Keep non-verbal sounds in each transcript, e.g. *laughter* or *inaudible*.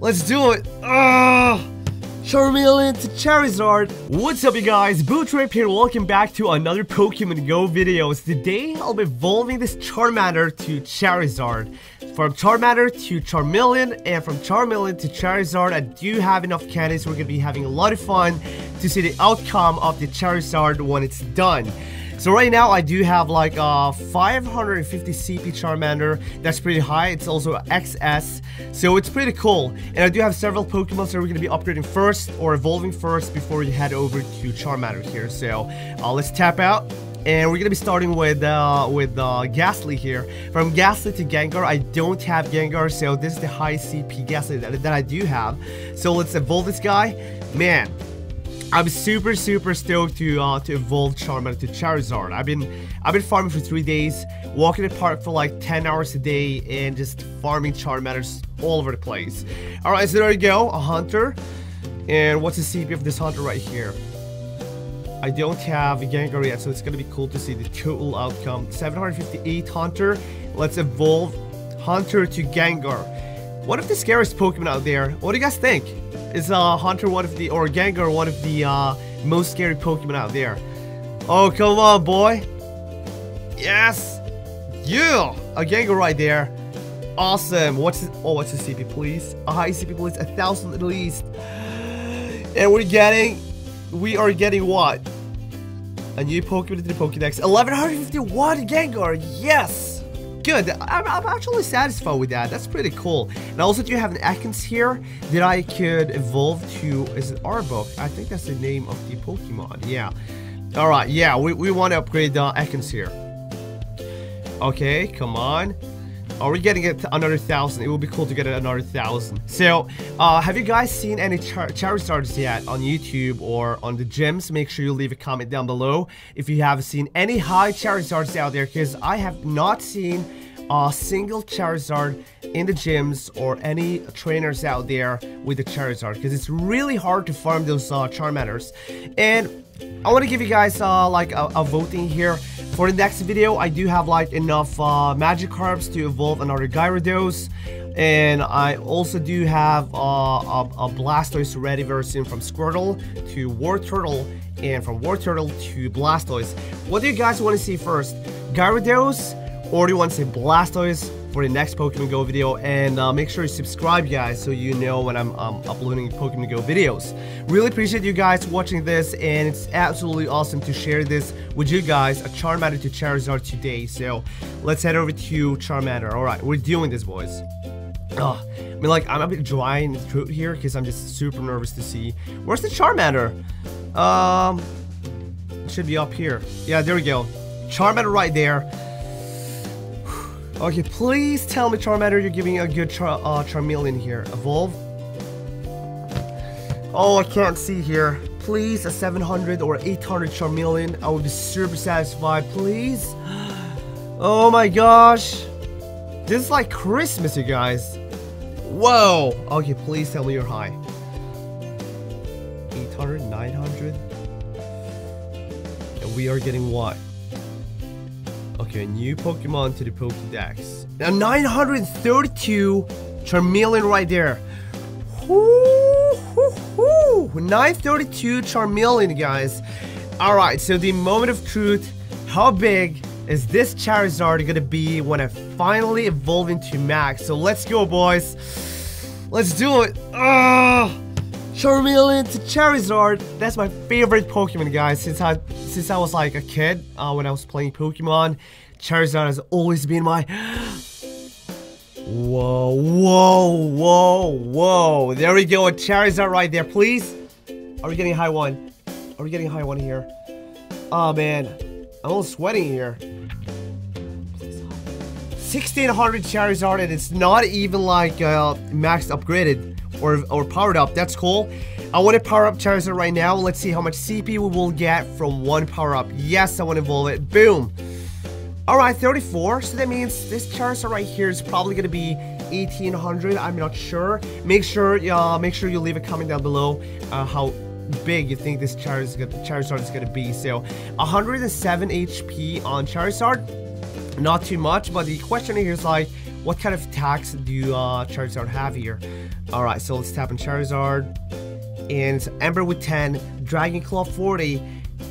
Let's do it. Ah! Charmeleon to Charizard. What's up you guys, Bootramp here, welcome back to another Pokemon Go videos. Today I'll be evolving this Charmander to Charizard. From Charmander to Charmeleon, and from Charmeleon to Charizard, I do have enough candies, we're gonna be having a lot of fun to see the outcome of the Charizard when it's done. So right now I do have like a uh, 550 CP Charmander. That's pretty high. It's also XS. So it's pretty cool. And I do have several Pokemon that we're going to be upgrading first or evolving first before we head over to Charmander here. So uh, let's tap out. And we're gonna be starting with uh, with uh, Gastly here. From Gastly to Gengar, I don't have Gengar, so this is the high CP Gastly that, that I do have. So let's evolve this guy. Man, I'm super super stoked to uh, to evolve Charmander to Charizard. I've been I've been farming for three days, walking the park for like 10 hours a day, and just farming Charmanders all over the place. All right, so there you go, a Haunter. And what's the CP of this Haunter right here? I don't have Gengar yet, so it's gonna be cool to see the total outcome. 758 Haunter. Let's evolve Haunter to Gengar. One of the scariest Pokemon out there. What do you guys think? Is uh, Haunter one of the, or Gengar one of the uh, most scary Pokemon out there? Oh, come on, boy. Yes. Yeah. A Gengar right there. Awesome. What's his, oh, what's his CP, please? A high CP, please. A thousand at least. And we're getting, we are getting what? A new Pokemon to the Pokedex. 1151 Gengar. Yes. Good. I'm, I'm, actually satisfied with that. That's pretty cool. And also, do you have an Ekans here that I could evolve to? Is it Arbok? I think that's the name of the Pokemon. Yeah. All right. Yeah, we, we want to upgrade the uh, Ekans here. Okay, come on. Are we getting it another thousand? It would be cool to get another thousand. So, uh, have you guys seen any char Charizards yet on YouTube or on the gyms? Make sure you leave a comment down below if you have seen any high Charizards out there because I have not seen a single Charizard in the gyms or any trainers out there with the Charizard because it's really hard to farm those uh, Charmanders. And I want to give you guys uh, like a, a voting here. For the next video, I do have like enough uh, Magikarps to evolve another Gyarados. And I also do have uh, a, a Blastoise ready very soon from Squirtle to Wartortle and from Wartortle to Blastoise. What do you guys want to see first? Gyarados or do you want to see Blastoise for the next Pokemon Go video and uh, make sure you subscribe guys so you know when I'm um, uploading Pokemon Go videos. Really appreciate you guys watching this and it's absolutely awesome to share this with you guys, a Charmander to Charizard today. So let's head over to Charmander. Alright, we're doing this boys. Oh, I mean like I'm a bit dry in the throat here because I'm just super nervous to see. Where's the Charmander? Um, should be up here. Yeah, there we go. Charmander right there. Okay, please tell me, Charmander, you're giving a good char uh, Charmeleon here. Evolve. Oh, I can't see here. Please, a 700 or 800 Charmeleon. I would be super satisfied, please. *gasps* Oh my gosh. This is like Christmas, you guys. Whoa. Okay, please tell me you're high. 800, 900. And we are getting what? Okay, new Pokemon to the Pokedex. Now 932 Charmeleon right there. Whoo, whoo, whoo. 932 Charmeleon, guys. Alright, so the moment of truth. How big is this Charizard gonna be when I finally evolve into Max? So let's go, boys. Let's do it. Ah! Charmeleon to Charizard. That's my favorite Pokemon, guys. Since I since I was like a kid, uh, when I was playing Pokemon, Charizard has always been my. *gasps* Whoa, whoa, whoa, whoa! There we go, a Charizard right there. Please, are we getting high one? Are we getting high one here? Oh man, I'm all sweating here. 1600 Charizard, and it's not even like uh, max upgraded or, or powered up. That's cool. I want to power up Charizard right now. Let's see how much CP we will get from one power up. Yes, I want to evolve it. Boom. Alright, 34. So that means this Charizard right here is probably going to be 1800. I'm not sure. Make sure uh, make sure you leave a comment down below uh, how big you think this Charizard is going to be. So 107 HP on Charizard. Not too much, but the question here is like, what kind of attacks do uh, Charizard have here? Alright, so let's tap on Charizard. And Ember with 10, Dragon Claw 40,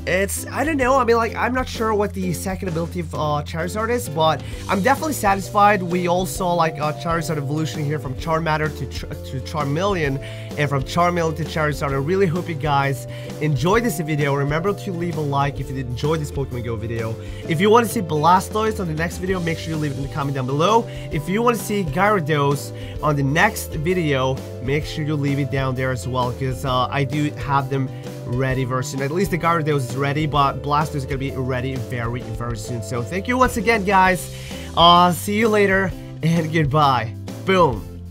it's I don't know I mean like I'm not sure what the second ability of uh, Charizard is but I'm definitely satisfied. We all saw like uh, Charizard evolution here from Charmander to, to Charmeleon and from Charmeleon to Charizard. I really hope you guys enjoyed this video. Remember to leave a like if you did enjoy this Pokemon Go video. If you want to see Blastoise on the next video make sure you leave it in the comment down below. If you want to see Gyarados on the next video make sure you leave it down there as well because uh, I do have them ready very soon. At least the Gyarados is ready, but Blastoise is gonna be ready very, very soon. So thank you once again, guys. Uh, see you later, and goodbye. Boom.